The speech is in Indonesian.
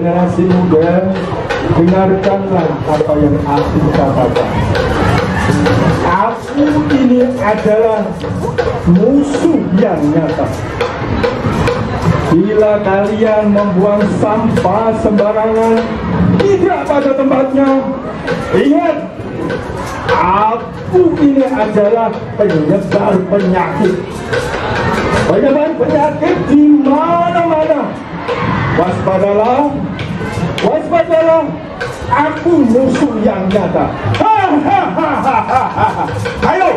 masih muda, dengarkanlah apa yang aku katakan. Aku ini adalah musuh yang nyata. Bila kalian membuang sampah sembarangan tidak pada tempatnya, ingat, aku ini adalah penyebar penyakit. Penyebar penyakit di mana-mana. Waspadalah, waspadalah, aku musuh yang nyata. Ha, ha, ha, ha, ha, ha. Ayo,